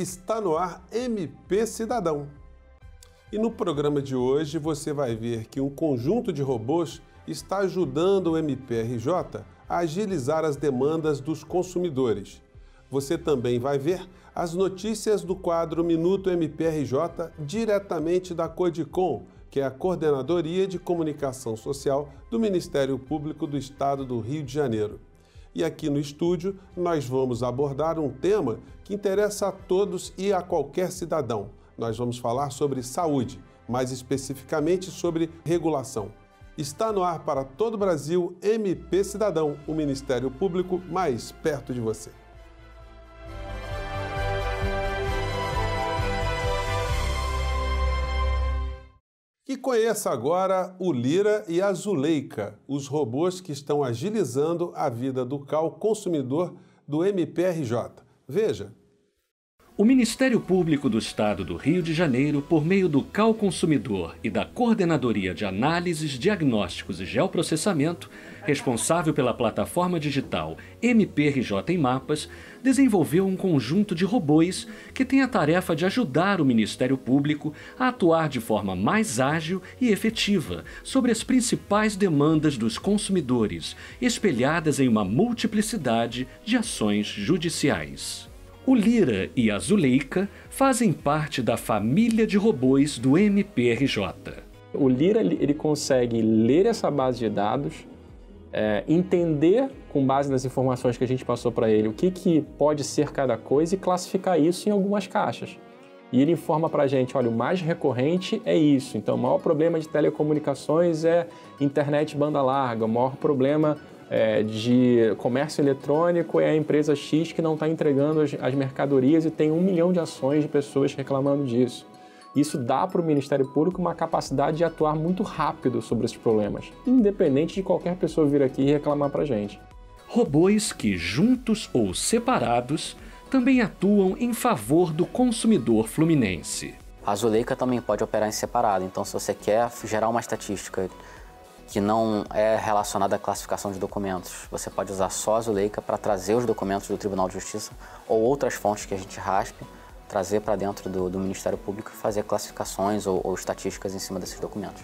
Está no ar MP Cidadão. E no programa de hoje você vai ver que um conjunto de robôs está ajudando o MPRJ a agilizar as demandas dos consumidores. Você também vai ver as notícias do quadro Minuto MPRJ diretamente da Codicom, que é a Coordenadoria de Comunicação Social do Ministério Público do Estado do Rio de Janeiro. E aqui no estúdio nós vamos abordar um tema que interessa a todos e a qualquer cidadão. Nós vamos falar sobre saúde, mais especificamente sobre regulação. Está no ar para todo o Brasil MP Cidadão, o Ministério Público mais perto de você. E conheça agora o Lira e a Zuleika, os robôs que estão agilizando a vida do CAL consumidor do MPRJ. Veja. O Ministério Público do Estado do Rio de Janeiro, por meio do CAL Consumidor e da Coordenadoria de Análises, Diagnósticos e Geoprocessamento, responsável pela plataforma digital MPRJ em Mapas, desenvolveu um conjunto de robôs que tem a tarefa de ajudar o Ministério Público a atuar de forma mais ágil e efetiva sobre as principais demandas dos consumidores, espelhadas em uma multiplicidade de ações judiciais. O Lira e a Zuleika fazem parte da família de robôs do MPRJ. O Lira ele consegue ler essa base de dados, é, entender com base nas informações que a gente passou para ele o que, que pode ser cada coisa e classificar isso em algumas caixas. E ele informa para a gente, olha, o mais recorrente é isso. Então, o maior problema de telecomunicações é internet banda larga. O maior problema é, de comércio eletrônico é a empresa X que não está entregando as, as mercadorias e tem um milhão de ações de pessoas reclamando disso. Isso dá para o Ministério Público uma capacidade de atuar muito rápido sobre esses problemas, independente de qualquer pessoa vir aqui e reclamar para a gente. Robôs que, juntos ou separados, também atuam em favor do consumidor fluminense. A Zuleika também pode operar em separado, então se você quer gerar uma estatística que não é relacionada à classificação de documentos. Você pode usar só a Zuleika para trazer os documentos do Tribunal de Justiça ou outras fontes que a gente raspe, trazer para dentro do, do, Ministério Público e fazer classificações ou, ou estatísticas em cima desses documentos.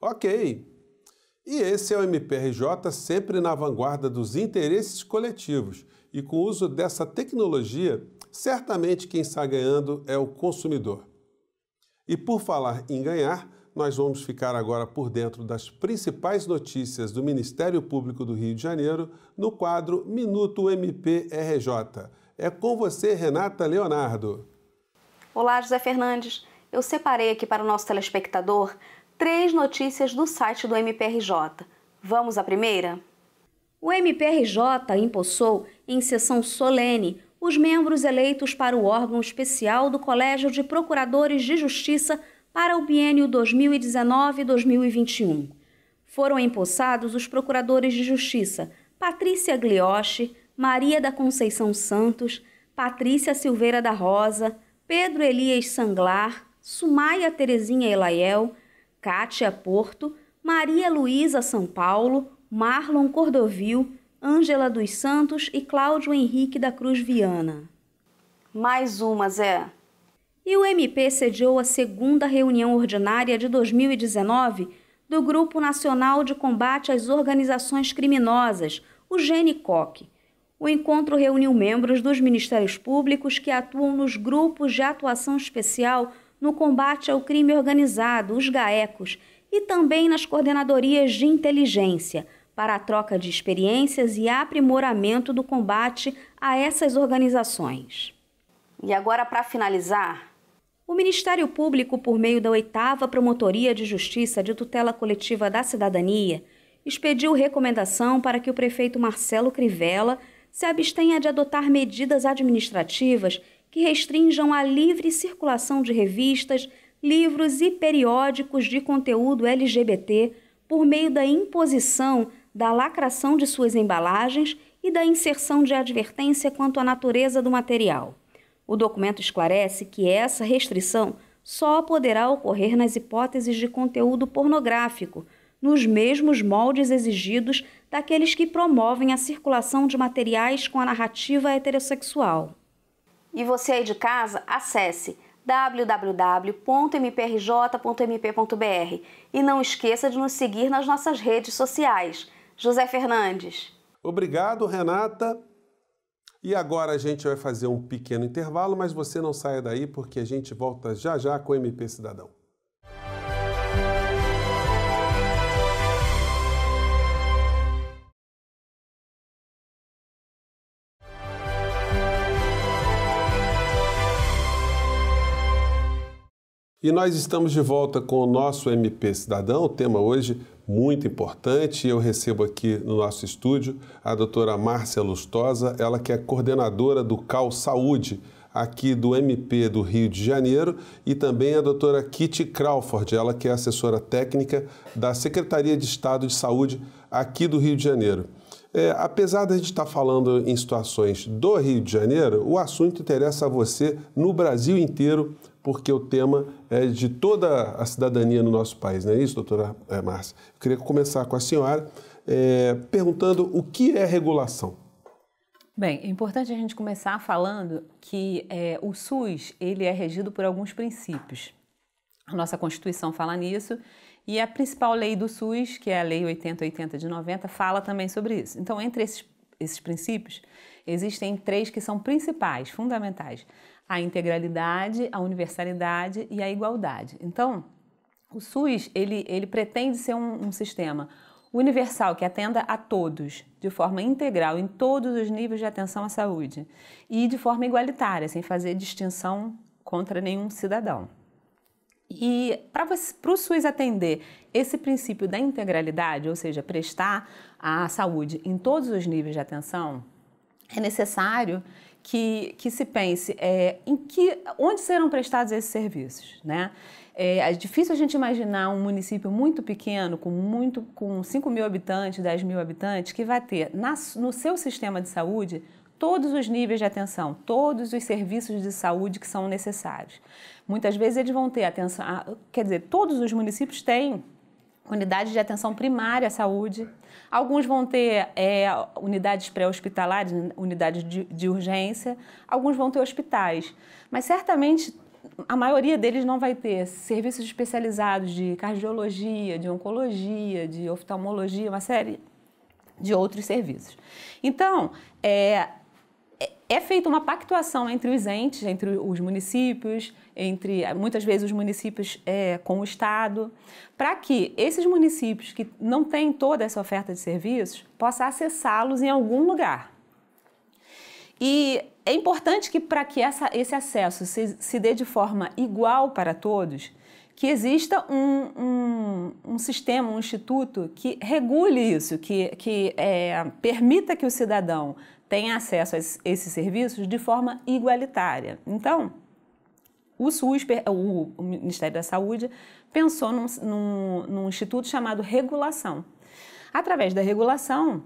Ok, e esse é o MPRJ sempre na vanguarda dos interesses coletivos e com o uso dessa tecnologia, certamente quem está ganhando é o consumidor. E por falar em ganhar, nós vamos ficar agora por dentro das principais notícias do Ministério Público do Rio de Janeiro no quadro Minuto MPRJ. É com você, Renata Leonardo. Olá, José Fernandes. Eu separei aqui para o nosso telespectador três notícias do site do MPRJ. Vamos à primeira? O MPRJ empossou, em sessão solene, os membros eleitos para o órgão especial do Colégio de Procuradores de Justiça para o biênio 2019-2021. Foram empossados os procuradores de Justiça Patrícia Glioche, Maria da Conceição Santos, Patrícia Silveira da Rosa, Pedro Elias Sanglar, Sumaia Terezinha Elaiel, Kátia Porto, Maria Luísa São Paulo, Marlon Cordovil, Ângela dos Santos e Cláudio Henrique da Cruz Viana. Mais uma, Zé. E o MP sediou a segunda reunião ordinária de 2019 do Grupo Nacional de Combate às Organizações Criminosas, o GENICOC. O encontro reuniu membros dos Ministérios Públicos que atuam nos grupos de atuação especial no combate ao crime organizado, os GAECOS, e também nas coordenadorias de inteligência, para a troca de experiências e aprimoramento do combate a essas organizações. E agora, para finalizar, o Ministério Público, por meio da oitava Promotoria de Justiça de Tutela Coletiva da Cidadania, expediu recomendação para que o prefeito Marcelo Crivella se abstenha de adotar medidas administrativas que restringam a livre circulação de revistas, livros e periódicos de conteúdo LGBT por meio da imposição da lacração de suas embalagens e da inserção de advertência quanto à natureza do material. O documento esclarece que essa restrição só poderá ocorrer nas hipóteses de conteúdo pornográfico, nos mesmos moldes exigidos daqueles que promovem a circulação de materiais com a narrativa heterossexual. E você aí de casa, acesse www.mprj.mp.br e não esqueça de nos seguir nas nossas redes sociais. José Fernandes. Obrigado, Renata. E agora a gente vai fazer um pequeno intervalo, mas você não saia daí porque a gente volta já já com o MP Cidadão. E nós estamos de volta com o nosso MP Cidadão, o tema hoje muito importante. Eu recebo aqui no nosso estúdio a doutora Márcia Lustosa, ela que é coordenadora do CAL Saúde, aqui do MP do Rio de Janeiro, e também a doutora Kitty Crawford, ela que é assessora técnica da Secretaria de Estado de Saúde aqui do Rio de Janeiro. É, apesar de a gente estar falando em situações do Rio de Janeiro, o assunto interessa a você no Brasil inteiro, porque o tema é de toda a cidadania no nosso país, não é isso, doutora é, Márcia? Eu queria começar com a senhora é, perguntando o que é regulação. Bem, é importante a gente começar falando que é, o SUS ele é regido por alguns princípios. A nossa Constituição fala nisso e a principal lei do SUS, que é a Lei 8080 de 90, fala também sobre isso. Então, entre esses, esses princípios, existem três que são principais, fundamentais a integralidade, a universalidade e a igualdade. Então, o SUS ele, ele pretende ser um, um sistema universal que atenda a todos de forma integral em todos os níveis de atenção à saúde e de forma igualitária, sem fazer distinção contra nenhum cidadão. E para o SUS atender esse princípio da integralidade, ou seja, prestar a saúde em todos os níveis de atenção, é necessário que, que se pense é, em que, onde serão prestados esses serviços, né? É, é, difícil a gente imaginar um município muito pequeno, com, muito, com 5 mil habitantes, 10 mil habitantes, que vai ter na, no seu sistema de saúde todos os níveis de atenção, todos os serviços de saúde que são necessários. Muitas vezes eles vão ter atenção, quer dizer, todos os municípios têm unidade de atenção primária à saúde. Alguns vão ter é, unidades pré-hospitalares, unidades de, de urgência. Alguns vão ter hospitais. Mas certamente a maioria deles não vai ter serviços especializados de cardiologia, de oncologia, de oftalmologia, uma série de outros serviços. Então, é, é feita uma pactuação entre os entes, entre os municípios, entre muitas vezes os municípios é, com o Estado, para que esses municípios que não têm toda essa oferta de serviços possam acessá-los em algum lugar. E é importante que para que essa, esse acesso se, se, dê de forma igual para todos, que exista um, um, um sistema, um instituto que regule isso, que, que é, permita que o cidadão têm acesso a esses serviços de forma igualitária. Então, o SUS, o Ministério da Saúde, pensou num, num, num instituto chamado regulação. Através da regulação,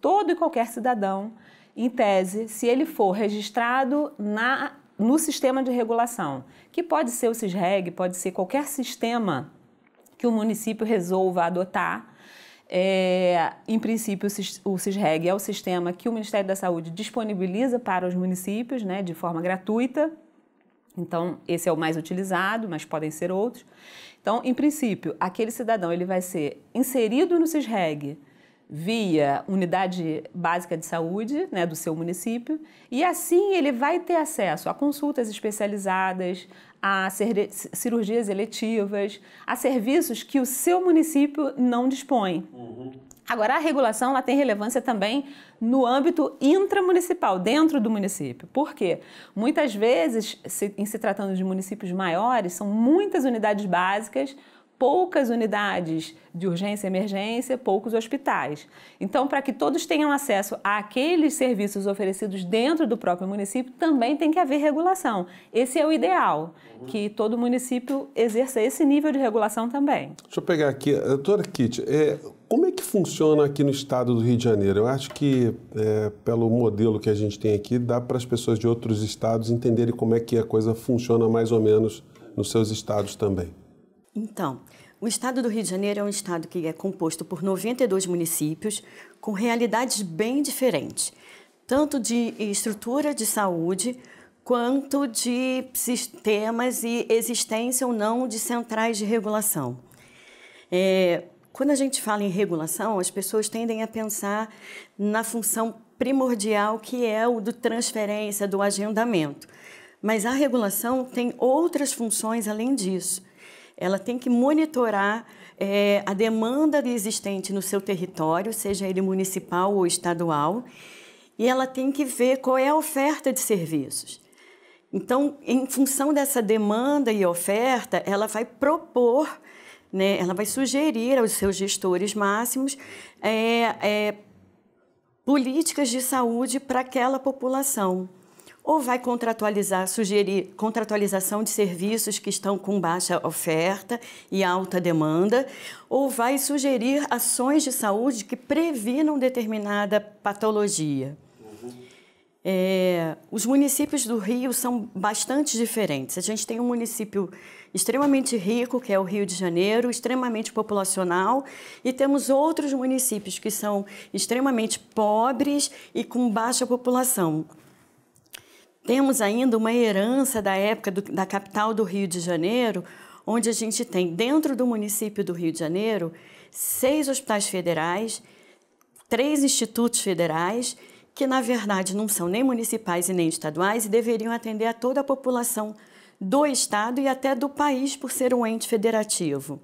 todo e qualquer cidadão, em tese, se ele for registrado na, no sistema de regulação, que pode ser o CISREG, pode ser qualquer sistema que o município resolva adotar, é, em princípio, o CISREG é o sistema que o Ministério da Saúde disponibiliza para os municípios, né, de forma gratuita. Então, esse é o mais utilizado, mas podem ser outros. Então, em princípio, aquele cidadão ele vai ser inserido no CISREG via unidade básica de saúde né, do seu município, e assim ele vai ter acesso a consultas especializadas, a cirurgias eletivas, a serviços que o seu município não dispõe. Uhum. Agora, a regulação ela tem relevância também no âmbito intramunicipal, dentro do município. Por quê? Muitas vezes, se, em se tratando de municípios maiores, são muitas unidades básicas poucas unidades de urgência e emergência, poucos hospitais. Então, para que todos tenham acesso àqueles serviços oferecidos dentro do próprio município, também tem que haver regulação. Esse é o ideal, que todo município exerça esse nível de regulação também. Deixa eu pegar aqui, doutora Kitty, é, como é que funciona aqui no estado do Rio de Janeiro? Eu acho que, é, pelo modelo que a gente tem aqui, dá para as pessoas de outros estados entenderem como é que a coisa funciona mais ou menos nos seus estados também? Então, o estado do Rio de Janeiro é um estado que é composto por 92 municípios com realidades bem diferentes, tanto de estrutura de saúde quanto de sistemas e existência ou não de centrais de regulação. É, quando a gente fala em regulação, as pessoas tendem a pensar na função primordial que é o do transferência, do agendamento. Mas a regulação tem outras funções além disso. Ela tem que monitorar é, a demanda existente no seu território, seja ele municipal ou estadual, e ela tem que ver qual é a oferta de serviços. Então, em função dessa demanda e oferta, ela vai propor, né, ela vai sugerir aos seus gestores máximos é, é, políticas de saúde para aquela população. Ou vai contratualizar, sugerir contratualização de serviços que estão com baixa oferta e alta demanda, ou vai sugerir ações de saúde que previnam determinada patologia. É, os municípios do Rio são bastante diferentes. A gente tem um município extremamente rico, que é o Rio de Janeiro, extremamente populacional, e temos outros municípios que são extremamente pobres e com baixa população. Temos ainda uma herança da época do, da capital do Rio de Janeiro, onde a gente tem, dentro do município do Rio de Janeiro, seis hospitais federais, três institutos federais que na verdade não são nem municipais e nem estaduais e deveriam atender a toda a população do estado e até do país por ser um ente federativo.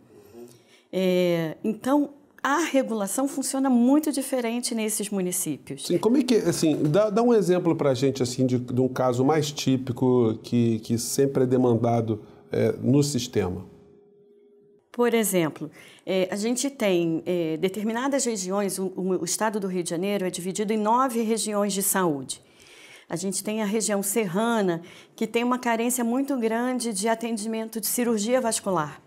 É, então a regulação funciona muito diferente nesses municípios. Sim, como é que assim dá, dá um exemplo para a gente assim de, de, um caso mais típico que, que sempre é demandado é, no sistema? Por exemplo, é, a gente tem é, determinadas regiões, o, o, estado do Rio de Janeiro é dividido em nove regiões de saúde. A gente tem a região serrana, que tem uma carência muito grande de atendimento de cirurgia vascular.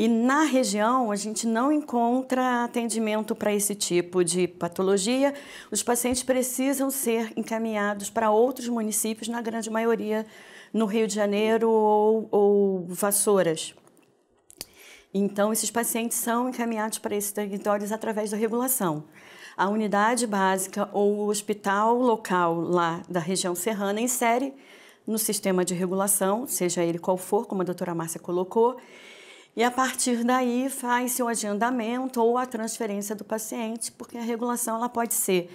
E na região, a gente não encontra atendimento para esse tipo de patologia. Os pacientes precisam ser encaminhados para outros municípios, na grande maioria no Rio de Janeiro ou, ou Vassouras. Então, esses pacientes são encaminhados para esses territórios através da regulação. A unidade básica ou o hospital local lá da região serrana insere no sistema de regulação, seja ele qual for, como a doutora Márcia colocou, e a partir daí faz-se o agendamento ou a transferência do paciente, porque a regulação ela pode ser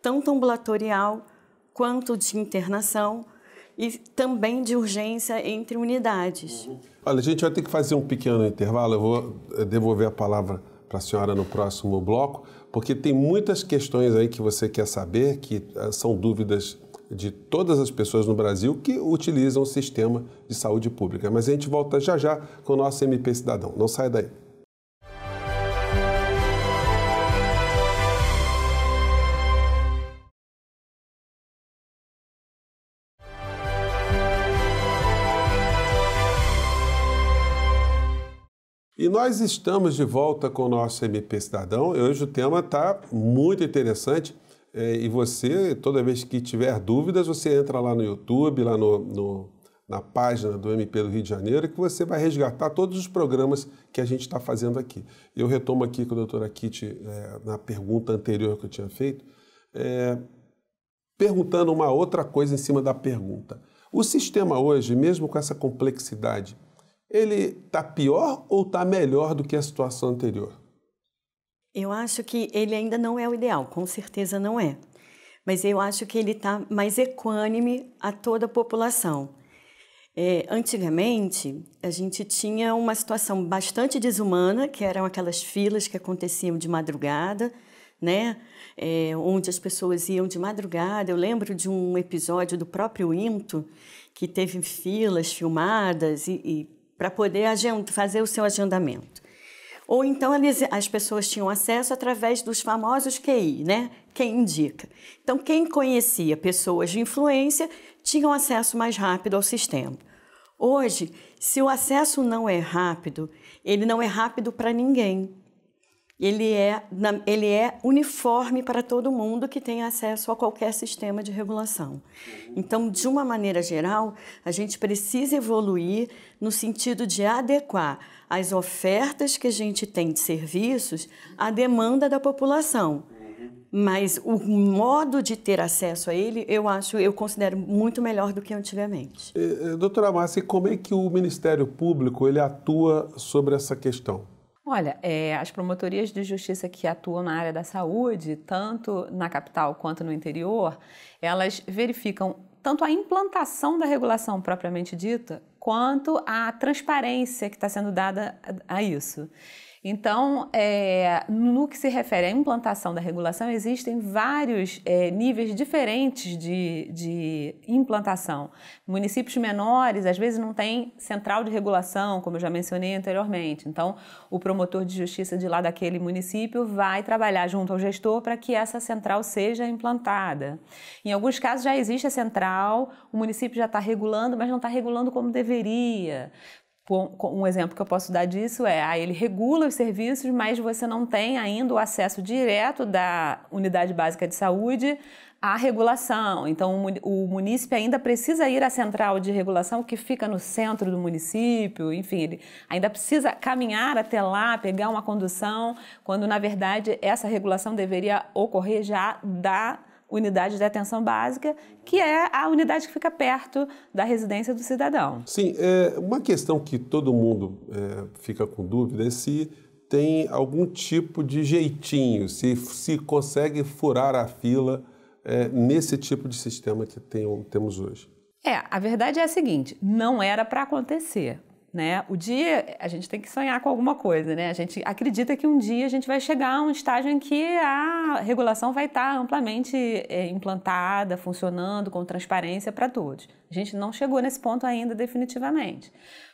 tanto ambulatorial quanto de internação e também de urgência entre unidades. Uhum. Olha, a gente vai ter que fazer um pequeno intervalo. Eu vou eh, devolver a palavra para a senhora no próximo bloco, porque tem muitas questões aí que você quer saber, que eh, são dúvidas de todas as pessoas no Brasil que utilizam o sistema de saúde pública. Mas a gente volta já já com o nosso MP Cidadão. Não sai daí. E nós estamos de volta com o nosso MP Cidadão. Hoje o tema está muito interessante. É, e você, toda vez que tiver dúvidas, você entra lá no YouTube, lá no, no, na página do MP do Rio de Janeiro, que você vai resgatar todos os programas que a gente está fazendo aqui. Eu retomo aqui com a doutora Kitty é, na pergunta anterior que eu tinha feito, é, perguntando uma outra coisa em cima da pergunta. O sistema hoje, mesmo com essa complexidade, ele está pior ou está melhor do que a situação anterior? Eu acho que ele ainda não é o ideal, com certeza não é. Mas eu acho que ele está mais equânime a toda a população. É, antigamente, a gente tinha uma situação bastante desumana, que eram aquelas filas que aconteciam de madrugada, né? É, onde as pessoas iam de madrugada. Eu lembro de um episódio do próprio Into, que teve filas filmadas e, e para poder fazer o seu agendamento. Ou então eles, as pessoas tinham acesso através dos famosos QI, né? Quem indica. Então, quem conhecia pessoas de influência tinha acesso mais rápido ao sistema. Hoje, se o acesso não é rápido, ele não é rápido para ninguém. Ele é, ele é uniforme para todo mundo que tem acesso a qualquer sistema de regulação. Então, de uma maneira geral, a gente precisa evoluir no sentido de adequar as ofertas que a gente tem de serviços à demanda da população. Mas o modo de ter acesso a ele, eu acho, eu considero muito melhor do que antigamente. doutora Márcia, como é que o Ministério Público ele atua sobre essa questão? Olha, é, as promotorias de justiça que atuam na área da saúde, tanto na capital quanto no interior, elas verificam tanto a implantação da regulação propriamente dita, quanto a transparência que está sendo dada a, a isso. Então, é, no que se refere à implantação da regulação, existem vários é, níveis diferentes de, de implantação. Municípios menores, às vezes, não tem central de regulação, como eu já mencionei anteriormente. Então, o promotor de justiça de lá daquele município vai trabalhar junto ao gestor para que essa central seja implantada. Em alguns casos, já existe a central, o município já está regulando, mas não está regulando como deveria. Um exemplo que eu posso dar disso é, ah, ele regula os serviços, mas você não tem ainda o acesso direto da unidade básica de saúde à regulação. Então, o município ainda precisa ir à central de regulação que fica no centro do município, enfim, ele ainda precisa caminhar até lá, pegar uma condução, quando na verdade essa regulação deveria ocorrer já da unidade de atenção básica, que é a unidade que fica perto da residência do cidadão. Sim, é uma questão que todo mundo é, fica com dúvida é se tem algum tipo de jeitinho, se, se consegue furar a fila é, nesse tipo de sistema que tem, temos hoje. É, a verdade é a seguinte: não era para acontecer né? O dia a gente tem que sonhar com alguma coisa, né? A gente acredita que um dia a gente vai chegar a um estágio em que a regulação vai estar amplamente é, implantada, funcionando com transparência para todos. A gente não chegou nesse ponto ainda definitivamente,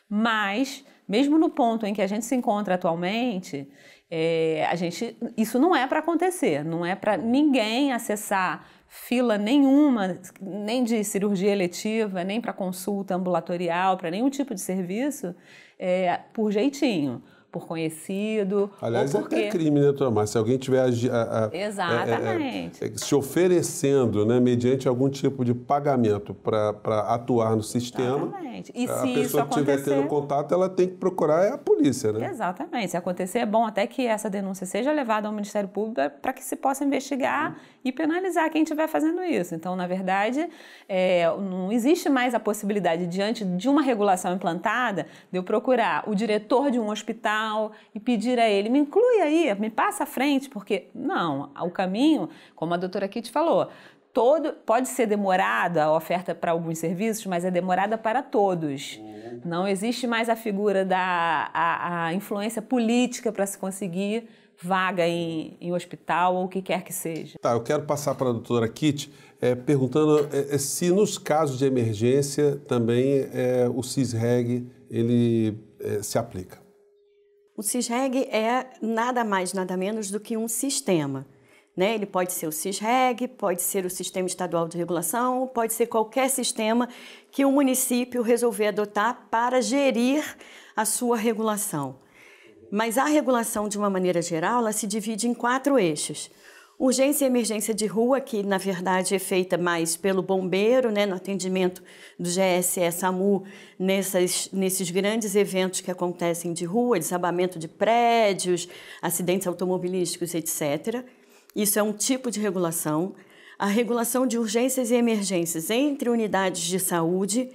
mas mesmo no ponto em que a gente se encontra atualmente, é, a gente isso não é para acontecer, não é para ninguém acessar fila nenhuma, nem de cirurgia eletiva, nem para consulta ambulatorial, para nenhum tipo de serviço, é, por jeitinho por conhecido. Aliás, porque... é até crime, né, Tomás? Se alguém tiver a, a, a, Exatamente. É, é, se oferecendo, né, mediante algum tipo de pagamento para atuar no sistema, Exatamente. E a se pessoa que acontecer... estiver tendo contato, ela tem que procurar a polícia, né? Exatamente. Se acontecer, é bom até que essa denúncia seja levada ao Ministério Público para que se possa investigar e penalizar quem estiver fazendo isso. Então, na verdade, é, não existe mais a possibilidade, diante de uma regulação implantada, de eu procurar o diretor de um hospital e pedir a ele, me inclui aí, me passa à frente, porque não, o caminho, como a doutora Kitty falou, todo pode ser demorada a oferta para alguns serviços, mas é demorada para todos. Não existe mais a figura da a, a influência política para se conseguir vaga em, em hospital ou o que quer que seja. Tá, eu quero passar para a doutora Kitty é, perguntando é, se nos casos de emergência também é, o CISREG ele é, se aplica. O CISREG é nada mais, nada menos do que um sistema. Né? Ele pode ser o CISREG, pode ser o Sistema Estadual de Regulação, pode ser qualquer sistema que o município resolver adotar para gerir a sua regulação. Mas a regulação, de uma maneira geral, ela se divide em quatro eixos. Urgência e emergência de rua, que na verdade é feita mais pelo bombeiro, né, no atendimento do GSE SAMU, nessas, nesses grandes eventos que acontecem de rua, desabamento de prédios, acidentes automobilísticos, etc. Isso é um tipo de regulação. A regulação de urgências e emergências entre unidades de saúde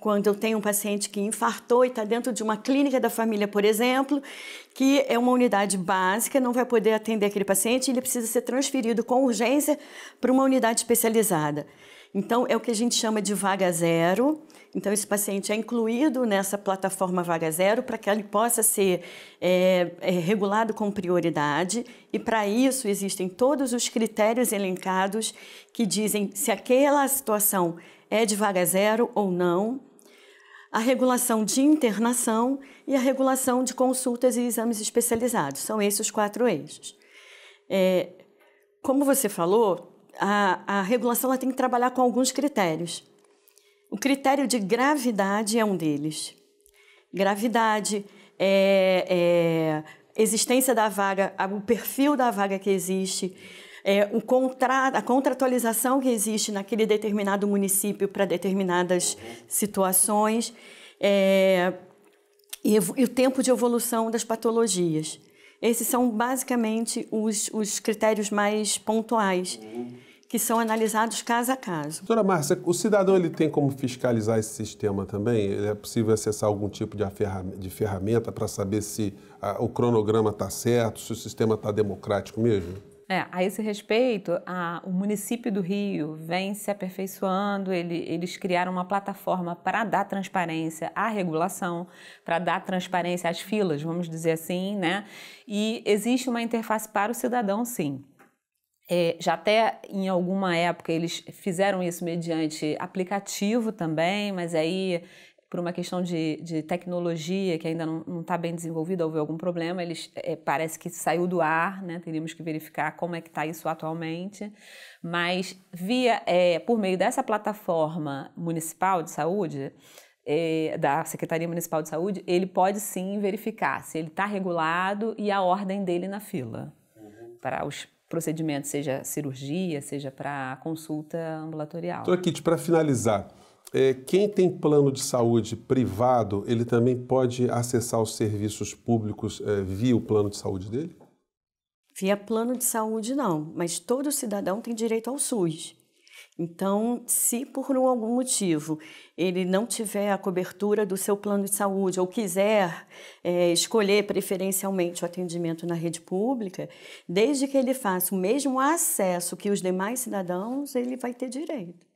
quando eu tenho um paciente que infartou e está dentro de uma clínica da família, por exemplo, que é uma unidade básica, não vai poder atender aquele paciente ele precisa ser transferido com urgência para uma unidade especializada. Então, é o que a gente chama de vaga zero. Então, esse paciente é incluído nessa plataforma vaga zero para que ele possa ser é, é, regulado com prioridade. E, para isso, existem todos os critérios elencados que dizem se aquela situação é de vaga zero ou não a regulação de internação e a regulação de consultas e exames especializados. São esses os quatro eixos. É, como você falou, a, a regulação tem que trabalhar com alguns critérios. O critério de gravidade é um deles. Gravidade, é, é, existência da vaga, o perfil da vaga que existe, é, o contrato, a contratualização que existe naquele determinado município para determinadas situações é, e, e, o tempo de evolução das patologias. Esses são basicamente os, os critérios mais pontuais. Que são analisados caso a caso. Doutora Márcia, o cidadão ele tem como fiscalizar esse sistema também? É possível acessar algum tipo de ferramenta para saber se a, o cronograma está certo, se o sistema está democrático mesmo? É, a esse respeito, a, o município do Rio vem se aperfeiçoando, ele, eles criaram uma plataforma para dar transparência à regulação, para dar transparência às filas, vamos dizer assim, né? E existe uma interface para o cidadão, sim. É, já até em alguma época eles fizeram isso mediante aplicativo também, mas aí por uma questão de, de tecnologia que ainda não está bem desenvolvida, houve algum problema, eles é, parece que saiu do ar, né? Teríamos que verificar como é que está isso atualmente. Mas via é, por meio dessa plataforma municipal de saúde, é, da Secretaria Municipal de Saúde, ele pode sim verificar se ele está regulado e a ordem dele na fila uhum. para os procedimentos, seja cirurgia, seja para consulta ambulatorial. Doutora Kit, para finalizar, é, quem tem plano de saúde privado, ele também pode acessar os serviços públicos é, via o plano de saúde dele? Via plano de saúde, não, mas todo cidadão tem direito ao SUS. Então, se por algum motivo ele não tiver a cobertura do seu plano de saúde ou quiser é, escolher preferencialmente o atendimento na rede pública, desde que ele faça o mesmo acesso que os demais cidadãos, ele vai ter direito.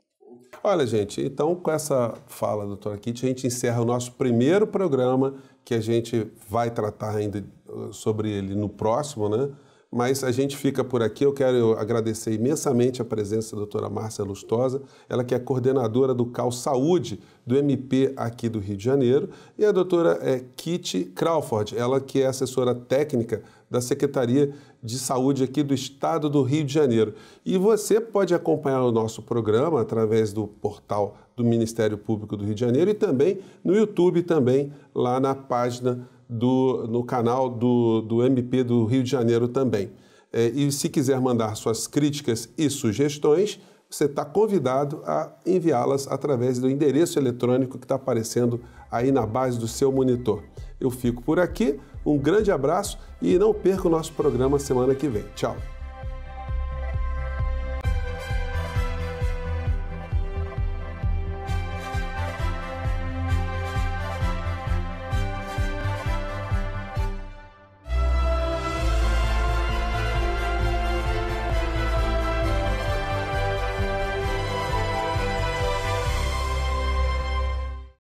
Olha, gente, então com essa fala, doutora Kitty, a gente encerra o nosso primeiro programa, que a gente vai tratar ainda uh, sobre ele no próximo, né? Mas a gente fica por aqui. Eu quero agradecer imensamente a presença da doutora Márcia Lustosa, ela que é coordenadora do CAL Saúde do MP aqui do Rio de Janeiro, e a doutora é, Kitty Crawford, ela que é assessora técnica da Secretaria de Saúde aqui do Estado do Rio de Janeiro. E você pode acompanhar o nosso programa através do portal do Ministério Público do Rio de Janeiro e também no YouTube, também lá na página do no canal do, do MP do Rio de Janeiro também. É, e se quiser mandar suas críticas e sugestões, você está convidado a enviá-las através do endereço eletrônico que está aparecendo aí na base do seu monitor. Eu fico por aqui, um grande abraço e não perca o nosso programa semana que vem. Tchau!